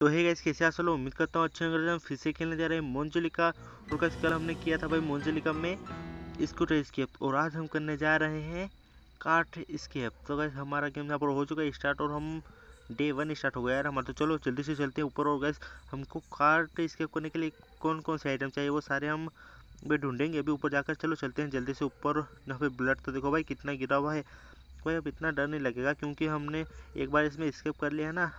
तो है गाइस कैसे लोग? उम्मीद करता हूँ अच्छे होंगे हम फिर से खेलने जा रहे हैं मोन्जोलिका और गाइस कल हमने किया था भाई मोन्जोलिका में स्कूटर स्केप और आज हम करने जा रहे हैं कार्ट स्केप तो गाइस हमारा गेम यहाँ पर हो चुका है स्टार्ट और हम डे वन स्टार्ट हो गया यार हमारा। तो चलो, जल्दी से चलते हैं ऊपर और गैस हमको कार्ट स्केप करने के लिए कौन कौन से आइटम चाहिए, वो सारे हम भी ढूंढेंगे। अभी ऊपर जाकर चलो चलते हैं, जल्दी से ऊपर। यहाँ पे ब्लड तो देखो भाई कितना गिरा हुआ है। भाई अब इतना डर नहीं लगेगा क्योंकि हमने एक बार इसमें स्केप कर लिया है ना।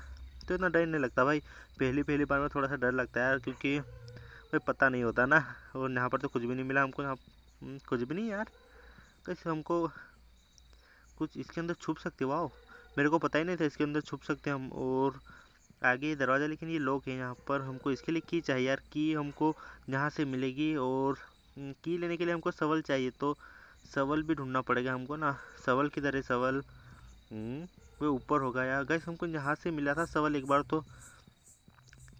तो इतना डर नहीं लगता भाई। पहली पहली बार में थोड़ा सा डर लगता है क्योंकि भाई पता नहीं होता ना। और यहाँ पर तो कुछ भी नहीं मिला हमको यहाँ हम्म, कुछ भी नहीं यार। कैसे हमको कुछ इसके अंदर छुप सकते वाह मेरे को पता ही नहीं था इसके अंदर छुप सकते हम। और आगे दरवाज़ा लेकिन ये लॉक है यहाँ पर। हमको इसके लिए की चाहिए यार की हमको यहाँ से मिलेगी। और हम्म, की लेने के लिए हमको सवल चाहिए तो सवल भी ढूंढना पड़ेगा हमको ना। सवल किधर है? सवल हम्म, वो ऊपर होगा यार। गैस हमको यहाँ से मिला था सवाल एक बार तो।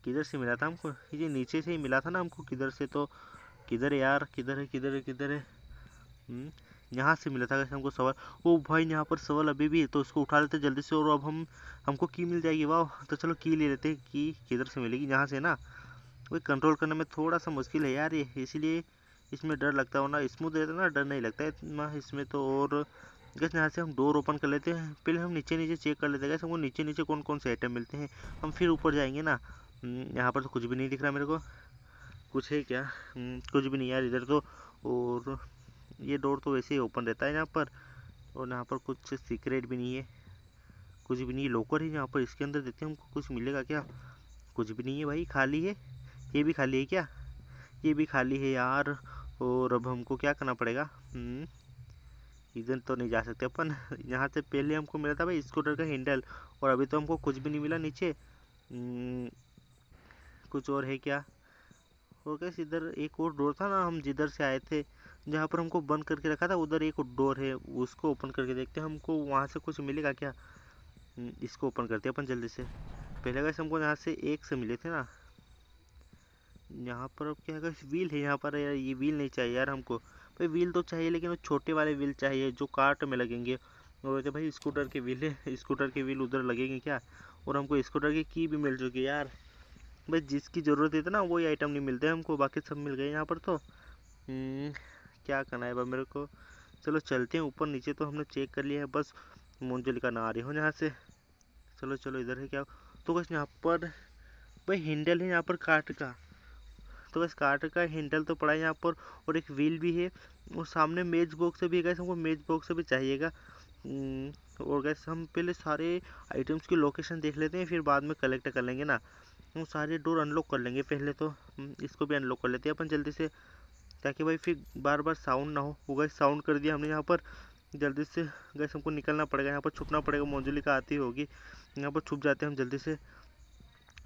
किधर से मिला था हमको? ये नीचे से ही मिला था ना हमको किधर से तो? किधर है यार? किधर है किधर है किधर है? हम्म, यहाँ से मिला था गैस हमको सवाल। ओ भाई यहाँ पर सवाल अभी भी है तो उसको उठा लेते जल्दी से और अब हम हमको की मिल जाएगी। वाह तो चलो की ले लेते हैं की किधर से मिलेगी यहाँ से ना। वही कंट्रोल करने में थोड़ा सा मुश्किल है यार ये इसीलिए इसमें डर लगता है ना स्मूथ रहता ना डर नहीं लगता है इतना। इसमें तो और गैस यहाँ से हम डोर ओपन कर लेते हैं पहले हम नीचे नीचे चेक कर लेते हैं। गैस हमको नीचे नीचे कौन कौन से आइटम मिलते हैं? हम फिर ऊपर जाएँगे ना। हम्म, यहाँ पर तो कुछ भी नहीं दिख रहा मेरे को। कुछ है क्या? हम्म, कुछ भी नहीं यार इधर तो। और ये डोर तो वैसे ही ओपन रहता है यहाँ पर। और यहाँ पर कुछ सीक्रेट भी नहीं है। कुछ भी नहीं है लॉकर है यहाँ पर। इसके अंदर देखते हैं हमको कुछ मिलेगा क्या? कुछ भी नहीं है भाई खाली है। ये भी खाली है क्या? ये भी खाली है यार। और अब हमको क्या करना पड़ेगा? हम्म, इधर तो नहीं जा सकते। अपन यहाँ से पहले हमको मिला था भाई स्कूटर का हैंडल और अभी तो हमको कुछ भी नहीं मिला नीचे। हम्म, कुछ और है क्या? और कैसे इधर एक और डोर था ना हम जिधर से आए थे जहाँ पर हमको बंद करके रखा था उधर एक डोर है उसको ओपन करके देखते हैं। हमको वहाँ से कुछ मिलेगा क्या? हम्म, इसको ओपन करते हैं अपन जल्दी से। पहले कैसे हमको यहाँ से एक से मिले थे ना। यहाँ पर अब क्या है व्हील है यहाँ पर यार ये व्हील नहीं चाहिए यार हमको। भाई व्हील तो चाहिए लेकिन वो छोटे वाले व्हील चाहिए जो कार्ट में लगेंगे। और तो भाई स्कूटर के व्हील है स्कूटर के व्हील उधर लगेंगे क्या? और हमको स्कूटर की की भी मिल चुकी है यार। भाई जिसकी ज़रूरत है ना वही आइटम नहीं मिलते हमको बाकी सब मिल गए यहाँ पर तो। हम्म, क्या करना है भाई मेरे को? चलो चलते हैं ऊपर नीचे तो हमने चेक कर लिया है बस मुंजल ना आ रही हो यहाँ से। चलो चलो इधर है क्या? तो बस यहाँ पर भाई हैंडल है यहाँ पर काट का। तो बस कार का हैंडल तो पड़ा है यहाँ पर और एक व्हील भी है। और सामने मेज बॉक्स भी है गैस हमको मेज बॉक्स भी चाहिएगा। हम्म, और गैस हम पहले सारे आइटम्स की लोकेशन देख लेते हैं फिर बाद में कलेक्ट कर लेंगे ना। हम सारे डोर अनलॉक कर लेंगे पहले तो। इसको भी अनलॉक कर लेते हैं अपन जल्दी से ताकि भाई फिर बार बार साउंड ना हो। वो गैस साउंड कर दिया हमने यहाँ पर। जल्दी से गैस हमको निकलना पड़ेगा यहाँ पर छुपना पड़ेगा मोजुली का आती होगी। यहाँ पर छुप जाते हैं हम जल्दी से।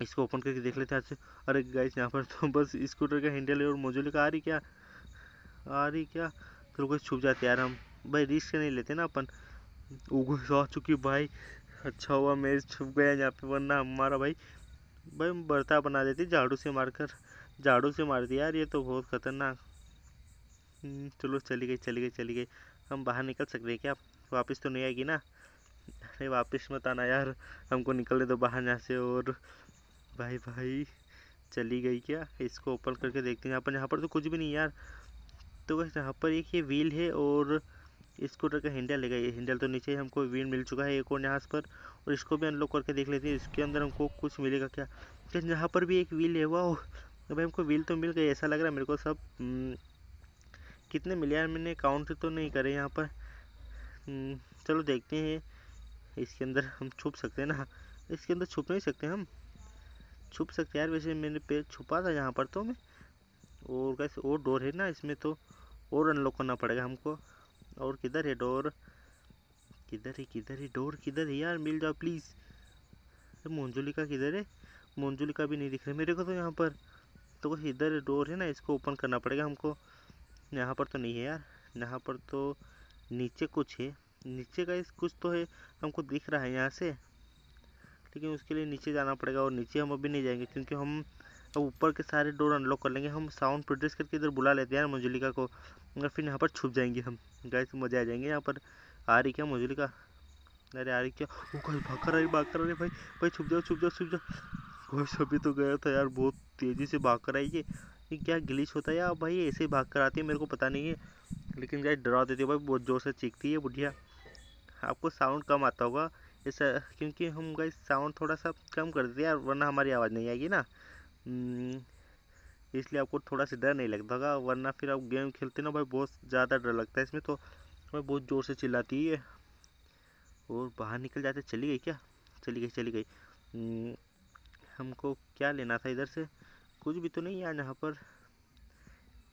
इसको ओपन करके देख लेते हैं अरे गाइस यहाँ पर तो बस स्कूटर का हैंडल है और मोजुली का आ रही क्या? आ रही क्या? तो कोई छुप जाते यार हम। भाई रिस्क नहीं लेते ना अपन। उगो आ चुकी भाई। अच्छा हुआ मैं छुप गया यहाँ पे वरना हमारा भाई भाई बर्ता बना देती झाड़ू से मारकर। झाड़ू से मार दिया यार ये तो बहुत खतरनाक। हम्म, चलो चली गई चली गई चली गई। हम बाहर निकल सकते हैं क्या? वापस तो नहीं आएगी ना? अरे वापस मत आना यार। हमको निकलने दो बाहर यहाँ से और भाई भाई चली गई क्या? इसको ओपन करके देखते हैं। यहाँ पर यहाँ पर तो कुछ भी नहीं यार। तो बस यहाँ पर एक ये व्हील है और स्कूटर का हैंडल है। ये हैंडल तो नीचे हमको व्हील मिल चुका है एक और यहाँ पर। और इसको भी अनलॉक करके देख लेते हैं। इसके अंदर हमको कुछ मिलेगा क्या? क्या यहाँ पर भी एक व्हील है। वाह भाई हमको व्हील तो मिल गई ऐसा लग रहा है मेरे को सब। हम्म, कितने मिले यार मैंने काउंट तो नहीं करे यहाँ पर। हम्म, चलो देखते हैं। इसके अंदर हम छुप सकते हैं ना। इसके अंदर छुप नहीं सकते हम। छुप सकते यार। वैसे मैंने पैर छुपा था यहाँ पर तो मैं। और कैसे, और डोर है ना इसमें तो। और अनलॉक करना पड़ेगा हमको। और किधर है डोर? किधर है किधर है डोर? किधर है यार? मिल जाओ प्लीज़ मोन्जुली का किधर है? मोन्जुली का भी नहीं दिख रहा मेरे को तो यहाँ पर। तो इधर डोर है ना, इसको ओपन करना पड़ेगा हमको। यहाँ पर तो नहीं है यार। यहाँ पर तो नीचे कुछ है। नीचे का कुछ तो है, हमको दिख रहा है यहाँ से। लेकिन उसके लिए नीचे जाना पड़ेगा और नीचे हम अभी नहीं जाएँगे क्योंकि हम अब ऊपर के सारे डोर अनलॉक कर लेंगे। हम साउंड प्रोड्यूस करके इधर बुला लेते हैं मंजुलिका को। और फिर यहाँ पर छुप जाएँगे हम। गैस मज़े आ जाएँगे यहाँ पर। आ रही क्या मंजुलिका? अरे, आ रही क्या? वो कल भाग कर रही भाग कर रही भाई। भाई, छुप जाओ छुप जाओ छुप जाओ। तो सभी तो गया था यार, बहुत तेज़ी से भाग कर आई ये क्या ग्लिच होता है यार? भाई, ऐसे ही भाग कर आती है, मेरे को पता नहीं है। लेकिन गाइस डरा देती है भाई, बहुत ज़ोर से चीखती है, बुढ़िया। आपको साउंड कम आता होगा। ऐसा क्योंकि हम गाइस साउंड थोड़ा सा कम कर देते हैं वरना हमारी आवाज़ नहीं आएगी ना। हम्म, इसलिए आपको थोड़ा सा डर नहीं लगता होगा वरना फिर आप गेम खेलते ना भाई बहुत ज़्यादा डर लगता है इसमें तो। भाई बहुत ज़ोर से चिल्लाती है और बाहर निकल जाते चली गई क्या? चली गई चली गई। हम्म, हमको क्या लेना था इधर से? कुछ भी तो नहीं यार यहाँ पर।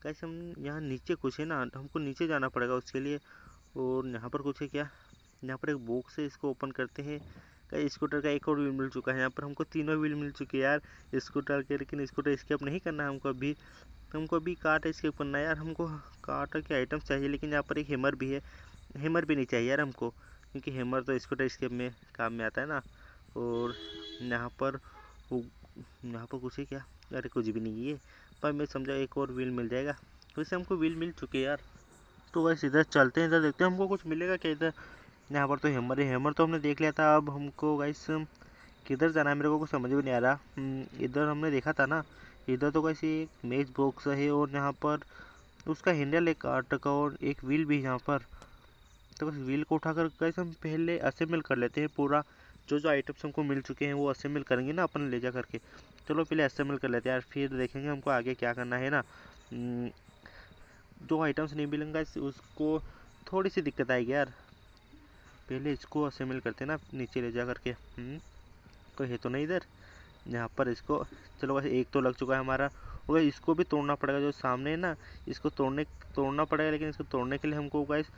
कैसे हम यहाँ नीचे कुछ है ना हमको नीचे जाना पड़ेगा उसके लिए। और यहाँ पर कुछ है क्या? यहाँ पर एक बॉक्स है, इसको ओपन करते हैं। स्कूटर का एक और व्हील मिल चुका है, यहाँ पर हमको तीनों व्हील मिल चुके हैं यार। स्कूटर के, लेकिन स्कूटर स्केप नहीं करना है हमको अभी। हमको अभी कार्ट स्केप करना है यार, हमको कार्ट के आइटम्स चाहिए, लेकिन यहाँ पर एक हेमर भी है। हेमर भी नहीं चाहिए यार हमको, क्योंकि हेमर तो स्कूटर स्केप में काम में आता है ना। और यहाँ पर यहाँ पर कुछ है क्या? अरे कुछ भी नहीं है। पर मैं समझा एक और व्हील मिल जाएगा। वैसे हमको व्हील मिल चुके यार। तो वैसे इधर चलते हैं, इधर देखते हैं हमको कुछ मिलेगा क्या इधर? यहाँ पर तो हेमर है। हेमर तो हमने देख लिया था। अब हमको गाइस किधर जाना है मेरे को कुछ समझ भी नहीं आ रहा। हम्म, इधर हमने देखा था ना इधर तो कैसे एक मेज बॉक्स है और यहाँ पर उसका हैंडल एक आट का और एक व्हील भी यहाँ पर। तो बस व्हील को उठाकर कैसे हम पहले असेंबल कर लेते हैं पूरा। जो जो आइटम्स हमको मिल चुके हैं वो असेंबल करेंगे ना अपन ले जा करके। चलो पहले असेंबल कर लेते हैं यार फिर देखेंगे हमको आगे क्या करना है ना। हम्म, जो आइटम्स नहीं मिलेंगे उसको थोड़ी सी दिक्कत आएगी यार। पहले इसको असेंबल करते हैं ना नीचे ले जा करके। हम्म, कोई है तो नहीं इधर। यहाँ पर इसको चलो वैसे एक तो लग चुका है हमारा। और इसको भी तोड़ना पड़ेगा जो सामने है ना इसको तोड़ने तोड़ना पड़ेगा लेकिन इसको तोड़ने के लिए हमको गाइस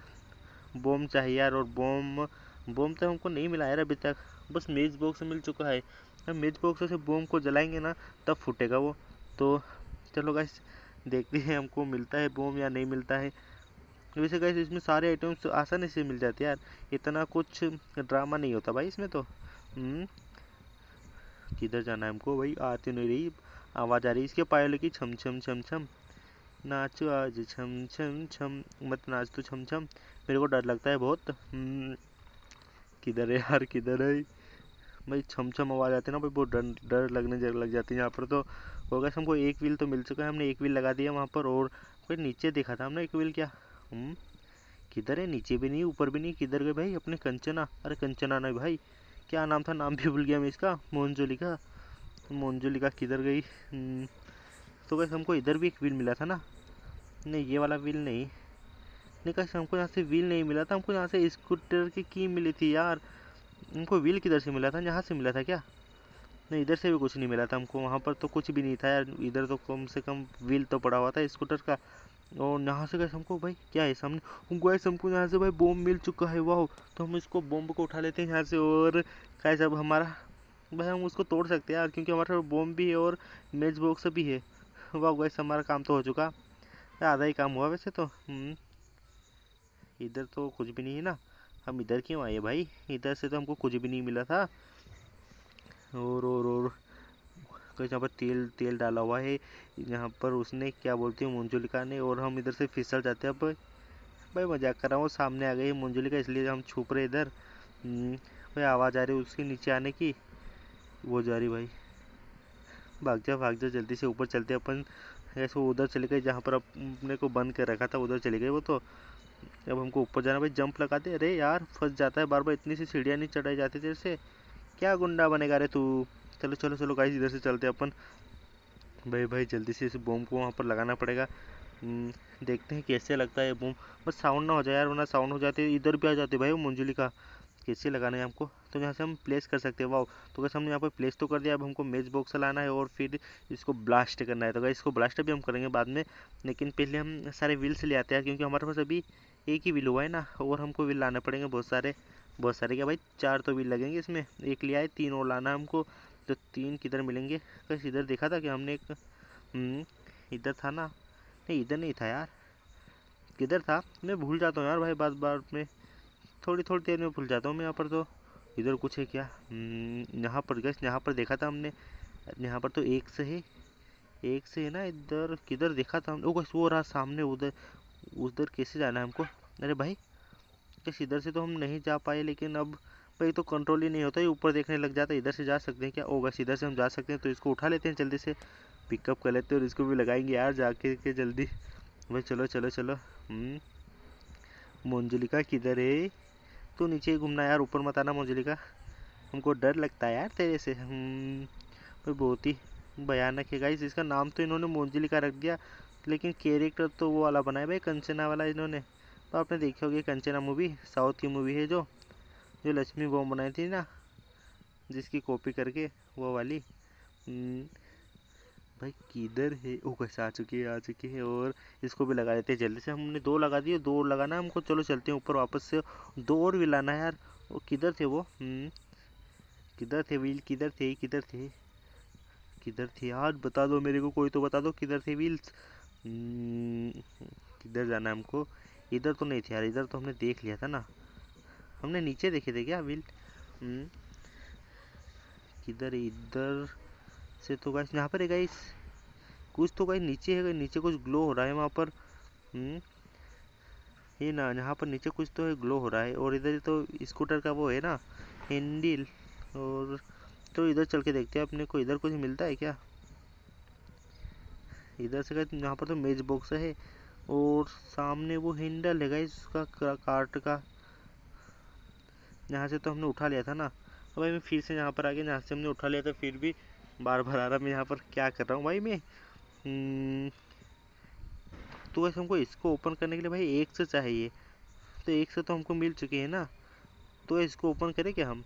बॉम्ब चाहिए यार और बॉम्ब बॉम्ब तो हमको नहीं मिला यार अभी तक। बस मेज बॉक्स मिल चुका है। अब मेज बॉक्स से बॉम्ब को जलाएँगे ना तब फूटेगा वो। तो चलो गाइस देखते हैं हमको मिलता है बॉम्ब या नहीं मिलता है। वैसे गाइस इसमें सारे आइटम्स आसानी से मिल जाते हैं यार। इतना कुछ ड्रामा नहीं होता भाई इसमें तो। हम्म, किधर जाना है हमको? भाई आती नहीं रही। आवाज़ आ रही इसके पायल की छम छम छम छम। नाचो आज छम छम छम। मत नाच तो छम छम। मेरे को डर लगता है बहुत। हम्म, किधर है यार किधर है? भाई छम छम आवाज़ आती है ना भाई बहुत डर डर लगने लग जाती है यहाँ पर तो। हो गया हमको एक व्हील तो मिल चुका है। हमने एक व्हील लगा दिया वहाँ पर और कोई नीचे देखा था हमने एक व्हील क्या? हम्म किधर है? नीचे भी नहीं ऊपर भी नहीं किधर गए भाई? अपने कंचना। अरे कंचना नहीं भाई। क्या नाम था? नाम भी भूल गया मैं इसका। मोहनजोलिका मोहनजोलिका किधर गई? हम्म, तो कैसे हमको इधर भी एक व्हील मिला था ना। नहीं ये वाला व्हील नहीं। नहीं कैसे हमको यहाँ से व्हील नहीं मिला था। हमको यहाँ से स्कूटर की की मिली थी यार। हमको व्हील किधर से मिला था? यहाँ से मिला था क्या? नहीं इधर से भी कुछ नहीं मिला था हमको। वहाँ पर तो कुछ भी नहीं था यार। इधर तो कम से कम व्हील तो पड़ा हुआ था स्कूटर का। और यहाँ से गैस हमको भाई क्या है सामने? गैस हमको यहाँ से भाई बॉम्ब मिल चुका है वाह तो हम इसको बॉम्ब को उठा लेते हैं यहाँ से और कैसे अब हमारा भाई हम उसको तोड़ सकते हैं यार क्योंकि हमारे पास बॉम्ब भी है और मेज बॉक्स भी है। वाह गैस हमारा काम तो हो चुका। आधा ही काम हुआ वैसे तो। हम्म, इधर तो कुछ भी नहीं है ना। हम इधर क्यों आए भाई? इधर से तो हमको कुछ भी नहीं मिला था। और और और यहाँ पर तेल तेल डाला हुआ है। यहाँ पर उसने क्या बोलती है मंजुलिका ने और हम इधर से फिसल जाते हैं। अब भाई मज़ाक कर रहा हूँ सामने आ गई मंजुलिका इसलिए हम छुप रहे इधर। हम्म, भाई आवाज़ आ रही है उसके नीचे आने की। वो जा रही भाई। भाग जा भाग जा जल्दी से ऊपर चलते अपन। ऐसे उधर चले गए जहाँ पर अपने को बंद कर रखा था उधर चले गए वो तो। अब हमको ऊपर जाना भाई जंप लगा दे। अरे यार फंस जाता है बार बार इतनी सी सीढ़ियाँ नहीं चढ़ाई जाती तेरे से। क्या गुंडा बनेगा रे तू? चलो चलो चलो गाइस इधर से चलते हैं अपन। भाई भाई जल्दी से इस बॉम्ब को वहाँ पर लगाना पड़ेगा। हम्म, देखते हैं कैसे लगता है बॉम्ब बस साउंड ना हो जाए यार वरना साउंड हो जाते इधर भी आ जाते भाई वो मंजुली का। कैसे लगाना है हमको? तो यहाँ से हम प्लेस कर सकते हैं। वाह तो कैसे हमने यहाँ पर प्लेस तो कर दिया। अब हमको मेज बॉक्स लाना है और फिर इसको ब्लास्ट करना है। तो गाइस इसको ब्लास्ट भी हम करेंगे बाद में। लेकिन पहले हम सारे व्हील्स ले आते हैं क्योंकि हमारे पास अभी एक ही व्हील हुआ है ना और हमको व्हील लाने पड़ेंगे बहुत सारे। बहुत सारे क्या भाई? चार तो व्हील लगेंगे इसमें। एक लिया है तीन और लाना है हमको। तो तीन किधर मिलेंगे? कैसे इधर देखा था कि हमने एक हम्म, इधर था ना? नहीं इधर नहीं था यार। किधर था? मैं भूल जाता हूँ यार भाई बार बार में। थोड़ी थोड़ी देर में भूल जाता हूँ मैं यहाँ पर तो। इधर कुछ है क्या? हम्म, यहाँ पर गैस यहाँ पर देखा था हमने। यहाँ पर तो एक से है। एक से है ना इधर? किधर देखा था हमने? गैस वो रहा सामने उधर उधर कैसे जाना है हमको? अरे भाई कैसे इधर से तो हम नहीं जा पाए लेकिन अब भाई तो कंट्रोल ही नहीं होता ये ऊपर देखने लग जाता है इधर से जा सकते हैं क्या? होगा इधर से हम जा सकते हैं तो इसको उठा लेते हैं जल्दी से। पिकअप कर लेते हैं और इसको भी लगाएँगे यार जाके के जल्दी। भाई चलो चलो चलो। हम्म। मंजुलिका किधर है? तो नीचे घूमना यार ऊपर मत आना मंजुलिका। हमको डर लगता है यार तेरे से। हम्म, भाई बहुत ही भयानक है गाइस इसका नाम तो इन्होंने मंजुलिका रख दिया लेकिन कैरेक्टर तो वो वाला बनाया भाई कंचना वाला इन्होंने। तो आपने देखी होगी कंचना मूवी साउथ की मूवी है जो। जो लक्ष्मी बॉम्ब बनाई थी ना जिसकी कॉपी करके वो वाली हम्म, भाई किधर है? ओ कैसे आ चुकी है आ चुकी है और इसको भी लगा देते हैं जल्दी से। हमने दो लगा दिए दो लगाना हमको। चलो चलते हैं ऊपर वापस से। दो और भी लाना है यार। वो किधर थे वो? हम्म, किधर थे व्हील? किधर थे? किधर थे? किधर थे यार? बता दो मेरे को कोई तो बता दो। किधर थे व्हील्स? हम्म, किधर जाना है हमको? इधर तो नहीं थे यार इधर तो हमने देख लिया था ना। हमने नीचे देखे थे क्या व्हील हम्म, किधर इधर? से तो गाइस यहाँ पर है गाइस कुछ तो गाइस नीचे है नीचे कुछ ग्लो हो रहा है वहाँ पर। हम्म, ये ना यहाँ पर नीचे कुछ तो है ग्लो हो रहा है और इधर तो स्कूटर का वो है ना हैंडल और तो इधर चल के देखते हैं अपने को इधर कुछ मिलता है क्या? इधर से यहाँ पर तो मेज बॉक्स है और सामने वो हैंडल है गाइस उसका कार्ट का। यहाँ से तो हमने उठा लिया था ना। तो भाई मैं फिर से यहाँ पर आ गया यहाँ से हमने उठा लिया था फिर भी बार बार आ रहा मैं यहाँ पर क्या कर रहा हूँ भाई मैं? हम्म, तो वैसे हमको इसको ओपन करने के लिए भाई एक से चाहिए। तो एक से तो हमको मिल चुके हैं ना। तो इसको ओपन करें क्या हम?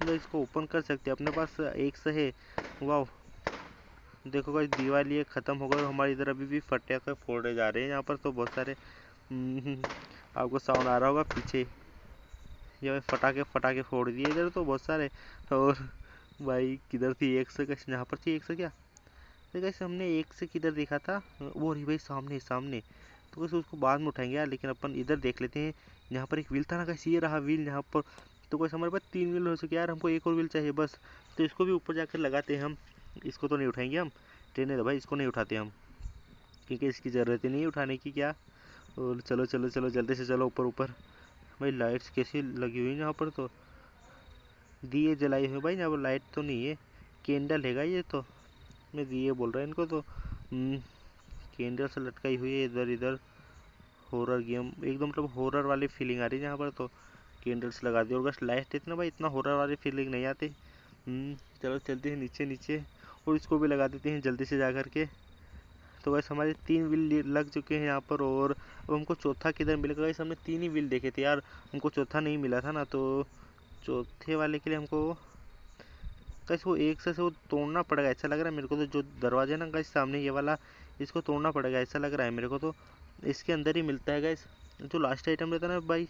तो इसको ओपन कर सकते हैं। अपने पास एक से है। वाह देखो भाई दिवाली ख़त्म हो गई। हमारे इधर अभी भी फटाखे फोड़े जा रहे हैं। यहाँ पर तो बहुत सारे हम्म, आपको साउंड आ रहा होगा पीछे। भाई फटाके फटाके फोड़ दिए इधर तो बहुत सारे। और भाई, किधर थी? एक से कैसे यहाँ पर थी एक से क्या? तो कैसे हमने एक से किधर देखा था? वो रही भाई, सामने सामने। तो कैसे उसको बाद में उठाएँगे यार, लेकिन अपन इधर देख लेते हैं। यहाँ पर एक व्हील था ना कैसे ये रहा व्हील यहाँ पर। तो कैसे हमारे पास तीन व्हील हो चुके यार, हमको एक और व्हील चाहिए बस। तो इसको भी ऊपर जाकर लगाते हैं हम। इसको तो नहीं उठाएँगे हम। ट्रेन है भाई, इसको नहीं उठाते हम। क्योंकि इसकी ज़रूरत ही नहीं उठाने की क्या? और चलो चलो चलो, जल्दी से चलो ऊपर ऊपर। भाई लाइट्स कैसी लगी हुई है यहाँ पर तो? दिए जलाई हुई भाई, यहाँ पर लाइट तो नहीं है। कैंडल हैगा ये तो। मैं दिए बोल रहा है इनको तो। कैंडल से लटकाई हुई है इधर इधर। हॉरर गेम एकदम मतलब हॉरर वाली फीलिंग आ रही है यहाँ पर तो। कैंडल्स लगा दी और बस लाइट देते ना भाई, इतना हॉरर वाली फीलिंग नहीं आती। चलो चलते हैं नीचे नीचे और इसको भी लगा देते हैं जल्दी से जा कर के। तो वैसे हमारे तीन व्हील लग चुके हैं यहाँ पर और अब हमको चौथा किधर मिलेगा? वैसे हमने तीन ही व्हील देखे थे यार। हमको चौथा नहीं मिला था ना तो चौथे वाले के लिए हमको कैसे वो एक से, वो तोड़ना पड़ेगा ऐसा लग रहा है मेरे को तो जो दरवाज़ा है ना गैस सामने ये वाला इसको तोड़ना पड़ेगा ऐसा लग रहा है मेरे को तो। इसके अंदर ही मिलता है गैस जो लास्ट आइटम रहता है ना भाई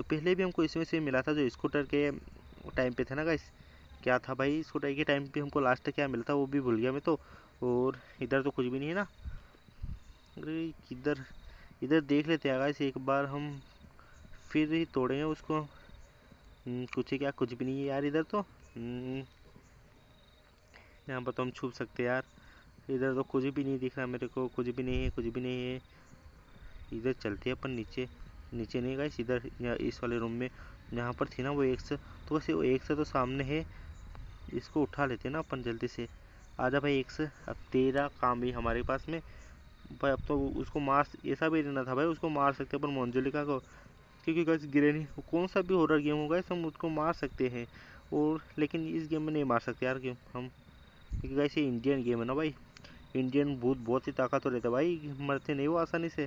पहले भी हमको इसमें से मिला था जो स्कूटर के टाइम पे था ना गैस क्या था भाई? स्कूटर के टाइम पे हमको लास्ट क्या मिलता वो भी भूल गया मैं तो। और इधर तो कुछ भी नहीं है ना। अरे किधर इधर देख लेते हैं गाइस एक बार हम फिर ही तोड़ेंगे उसको। हम्म, कुछ क्या? कुछ भी नहीं है यार इधर तो। हम्म, यहाँ पर तो हम छुप सकते यार। इधर तो कुछ भी नहीं दिख रहा मेरे को कुछ भी नहीं है कुछ भी नहीं है। इधर चलते हैं अपन नीचे। नीचे नहीं गए इधर इस वाले रूम में यहाँ पर थी ना वो एक से तो वैसे वो एक से तो सामने है। इसको उठा लेते हैं ना अपन जल्दी से। आजा भाई एक से। अब तेरा काम भी हमारे पास में। भाई अब तो उसको मार ऐसा भी रहना था भाई, उसको मार सकते अपन मोन्जोलिका को। क्योंकि गैस गिरे नहीं। कौन सा भी हॉरर गेम होगा हम उसको मार सकते हैं। और लेकिन इस गेम में नहीं मार सकते यार गेम हम क्योंकि गैस ये इंडियन गेम है ना भाई। इंडियन भूत बहुत ही ताकतवर रहता है भाई। मरते नहीं वो आसानी से।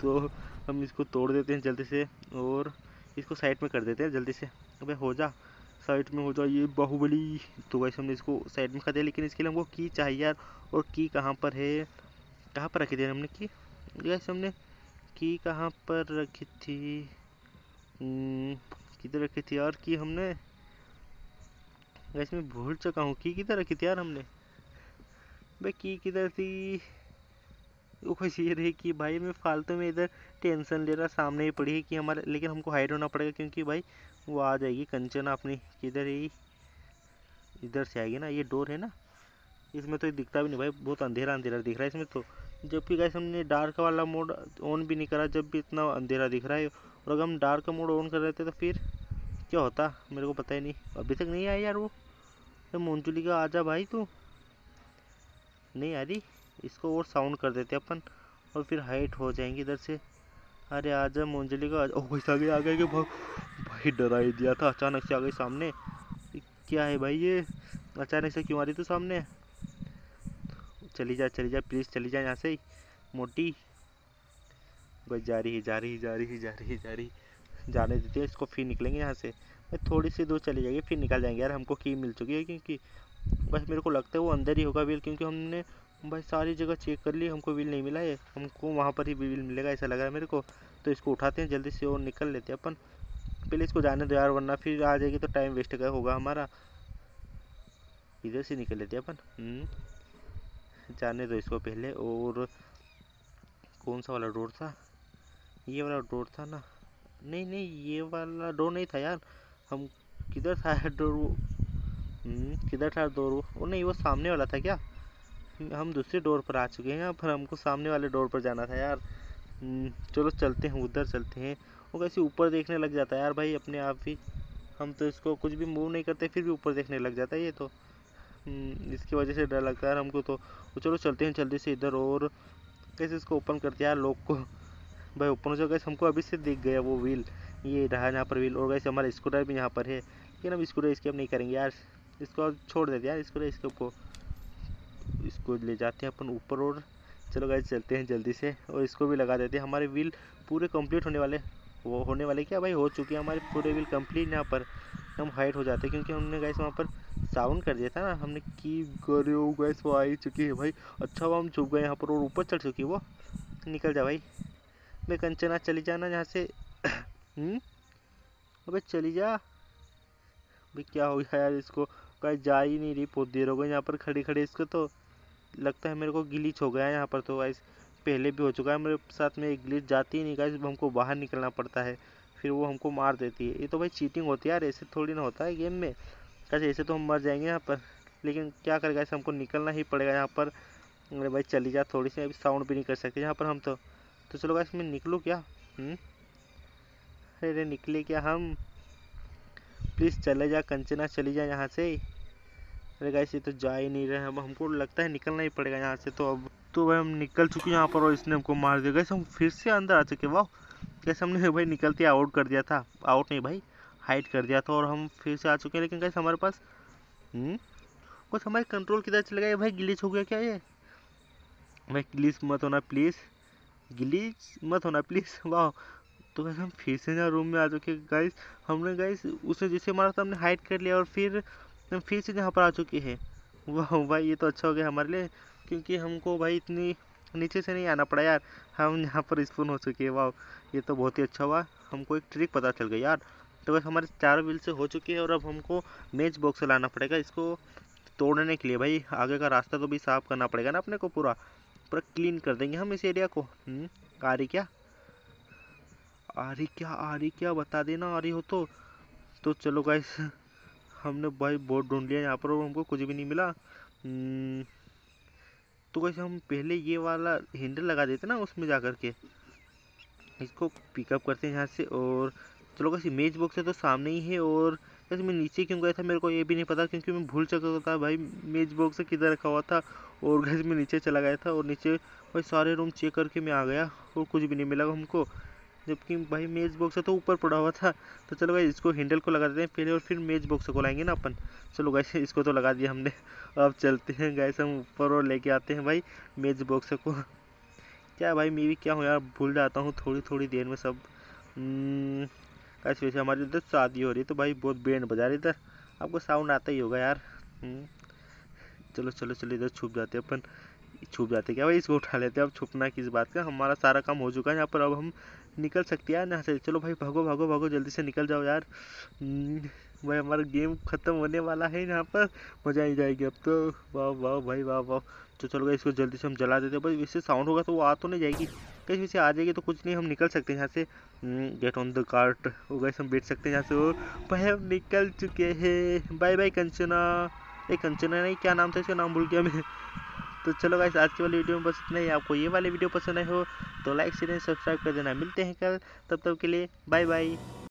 तो हम इसको तोड़ देते हैं जल्दी से और इसको साइड में कर देते हैं जल्दी से। अबे हो जा। साइड में हो जा ये बाहुबली। तो वैसे हमने इसको साइड में कर दिया लेकिन इसके लिए हमको की चाहिए यार। और की कहाँ पर है? कहाँ पर रखी थी हमने की? वैसे हमने की कहाँ पर रखी थी? हम्म, किधर रखी थी यार की हमने? वैसे मैं भूल चुका हूँ की किधर रखी थी यार हमने? भाई की किधर थी? वो खुश ये रही कि भाई मैं फालतू में इधर टेंशन ले रहा सामने ही पड़ी है कि हमारे लेकिन हमको हाइड होना पड़ेगा क्योंकि भाई वो आ जाएगी कंचना अपनी, किधर ही इधर से आएगी ना, ये डोर है ना? इसमें तो दिखता भी नहीं भाई, बहुत अंधेरा अंधेरा दिख रहा है इसमें तो। जब भी गैस हमने डार्क वाला मोड ऑन भी नहीं करा, जब भी इतना अंधेरा दिख रहा है, और अगर हम डार्क मोड ऑन कर रहे थे तो फिर क्या होता? मेरे को पता ही नहीं। अभी तक नहीं आया यार वो। तो मोन्जुलिका आजा भाई तू। नहीं आ रही? इसको और साउंड कर देते अपन, और फिर हाइट हो जाएँगे इधर से। अरे आजा मोन्जुलिका ओ भाई आगे आ गए भाई डरा ही दिया था अचानक से आ गई सामने। क्या है भाई ये? अचानक से क्यों आ रही तू सामने? चली जा चली जा प्लीज़ चली जा यहाँ से। मोटी। बस जा रही है जा रही जा रही जा रही जा रही। जाने देते हैं, इसको फिर निकलेंगे यहाँ से। भाई थोड़ी सी दूर चली जाएगी, फिर निकल जाएँगे यार, हमको की मिल चुकी है क्योंकि बस मेरे को लगता है वो अंदर ही होगा व्हील क्योंकि हमने भाई सारी जगह चेक कर ली, हमको व्हील नहीं मिला है हमको वहाँ पर ही व्हील मिलेगा, ऐसा लग रहा है मेरे को। तो इसको उठाते हैं, जल्दी से और निकल लेते हैं अपन। पहले इसको जाने दो यार वरना फिर आ जाएगी तो टाइम वेस्ट का होगा हमारा। इधर से निकल लेते अपन। हम्म। जाने दो इसको पहले और कौन सा वाला डोर था? ये वाला डोर था ना? नहीं नहीं ये वाला डोर नहीं था यार। हम किधर था डोर वो? हम्म, किधर था डोर वो? नहीं वो सामने वाला था क्या? हम दूसरे डोर पर आ चुके हैं पर हमको सामने वाले डोर पर जाना था यार। हम्म, चलो चलते हैं उधर चलते हैं। वो कैसे ऊपर देखने लग जाता है? यार भाई अपने आप ही हम तो इसको कुछ भी मूव नहीं करते फिर भी ऊपर देखने लग जाता है ये तो। हम्म, इसकी वजह से डर लगता है हमको तो। चलो चलते हैं जल्दी से इधर और कैसे इसको ओपन करते हैं यार लोग को। भाई ओपन हो जाओ। गैस हमको अभी से दिख गया वो व्हील ये रहा यहाँ पर व्हील और गैस हमारा स्कूटर भी यहाँ पर है। लेकिन हम स्कूटर इसके अब नहीं करेंगे यार। इसको छोड़ देते यार स्कूटर इसके ऊपर। इसको ले जाते हैं अपन ऊपर और। चलो गैस चलते हैं जल्दी से। और इसको भी लगा देते हैं। हमारे व्हील पूरे कंप्लीट होने वाले वो होने वाले क्या भाई? हो चुके हैं हमारे पूरे व्हील कंप्लीट यहाँ पर। हम हाइट हो जाते हैं क्योंकि हमने गैस वहाँ पर साउंड कर दिया था ना। हमने की करे गैस वो आ ही चुकी है भाई। अच्छा वो हम छुप गए यहाँ पर और ऊपर चढ़ चुकी है वो। निकल जा भाई। मैं कंचना चली जाना यहाँ से। हम्म? अबे चली जा। भाई क्या हो गया यार इसको? कहीं जा ही नहीं रही, बहुत देर हो गई यहाँ पर खड़ी खड़ी इसको तो। लगता है मेरे को गिलीच हो गया है यहाँ पर तो गाइस पहले भी हो चुका है, मेरे साथ में गिलीच जाती ही नहीं गाइस हमको बाहर निकलना पड़ता है, फिर वो हमको मार देती है। ये तो भाई चीटिंग होती है यार, ऐसे थोड़ी ना होता है गेम में। कैसे ऐसे तो हम मर जाएँगे यहाँ पर, लेकिन क्या करेगा ऐसे हमको निकलना ही पड़ेगा यहाँ पर। अरे भाई, चली जा थोड़ी सी, अभी साउंड भी नहीं कर सकते यहाँ पर हम तो। तो चलो गाइस मैं निकलूँ क्या? हम्म? अरे निकले क्या हम? प्लीज़ चले जा, कंचना चली जा यहाँ से। अरे गाइस ये तो जा ही नहीं रहे हम हमको लगता है निकलना ही पड़ेगा यहाँ से तो अब। तो भाई हम निकल चुके हैं यहाँ पर और इसने हमको मार दिया। गैस हम फिर से अंदर आ चुके वाह कैसे हमने भाई निकलते आउट कर दिया था। आउट नहीं भाई हाइट कर दिया था और हम फिर से आ चुके हैं। लेकिन कैसे हमारे पास हम्म? कुछ हमारे कंट्रोल किधर चले गए भाई गिलीच हो गया क्या ये? भाई गिलीच मत होना प्लीज़ गिलीच मत होना प्लीज़ वाह तो वैसे हम फिर से यहाँ रूम में आ चुके गाइस हमने गाइस उसने जैसे मारा था हमने हाइट कर लिया और फिर हम फिर से यहाँ पर आ चुके हैं। वाह, भाई ये तो अच्छा हो गया हमारे लिए। क्योंकि हमको भाई इतनी नीचे से नहीं आना पड़ा यार। हम यहाँ पर स्पून हो चुके हैं। वाह ये तो बहुत ही अच्छा हुआ। हमको एक ट्रिक पता चल गई यार। तो बस हमारे चार बिल से हो चुके हैं और अब हमको मेज बॉक्स से लाना पड़ेगा इसको तोड़ने के लिए। भाई आगे का रास्ता तो भी साफ़ करना पड़ेगा ना अपने को पूरा। पूरा क्लीन कर देंगे हम इस एरिया को। हम्म, आ रही क्या? आ रही क्या? आ रही क्या? बता देना आ रही हो तो। तो चलो गाइस हमने भाई बहुत ढूंढ लिया यहाँ पर और हमको कुछ भी नहीं मिला। हम्म, तो कैसे हम पहले ये वाला हैंडल लगा देते ना उसमें जा कर के। इसको पिकअप करते हैं यहाँ से और चलो कैसे मेज बॉक्स है तो सामने ही है और कैसे मैं नीचे क्यों गया था मेरे को ये भी नहीं पता क्योंकि मैं भूल चुका था भाई मेज बॉक्स किधर रखा हुआ था और कैसे मैं नीचे चला गया था और नीचे भाई सारे रूम चेक करके मैं आ गया और कुछ भी नहीं मिला हमको। जबकि भाई मेज बॉक्स तो ऊपर पड़ा हुआ था। तो चलो भाई इसको हैंडल को लगा देते हैं पहले और फिर मेज बॉक्स को लाएँगे ना अपन। चलो गैस इसको तो लगा दिया हमने। अब चलते हैं गैस हम ऊपर और लेके आते हैं भाई मेज बॉक्स को। क्या भाई मैं भी क्या हूँ यार भूल जाता हूँ थोड़ी थोड़ी देर में सब। हम्म, ऐसे वैसे हमारी इधर शादी हो रही है तो भाई बहुत बैंड बजा रही इधर। आपको साउंड आता ही होगा यार। हम्म, चलो चलो चलो इधर छुप जाते हैं अपन। छुप जाते क्या भाई इसको उठा लेते हैं। अब छुपना किस बात का? हमारा सारा काम हो चुका है यहाँ पर। अब हम निकल सकते हैं यहाँ से चलो भाई भागो भागो भागो जल्दी से निकल जाओ यार। हम्म, भाई हमारा गेम ख़त्म होने वाला है यहाँ पर। मज़ा ही जाएगी अब तो। वाह वाह भाई वाह वाह। तो चलो भाई इसको जल्दी से हम जला देते हैं। भाई वैसे साउंड होगा तो वो आ तो नहीं जाएगी। कहीं वैसे आ जाएगी तो कुछ नहीं हम निकल सकते हैं यहाँ से। गेट ऑन द कार्ट वो गैस हम बैठ सकते हैं यहाँ से। और भाई हम निकल चुके हैं। Bye bye Kanchana. ये कंचना नहीं क्या नाम था इसका? नाम भूल गया मैं। तो चलो गाइस आज की वाली वीडियो में बस इतना ही। आपको ये वाली वीडियो पसंद आए हो तो लाइक शेयर सब्सक्राइब कर देना। मिलते हैं कल। तब तक के लिए बाय बाय